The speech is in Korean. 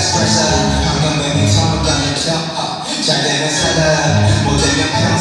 스트레스 방금 내는 성공단을 쳐 어, 잘되는 사람 못되면 평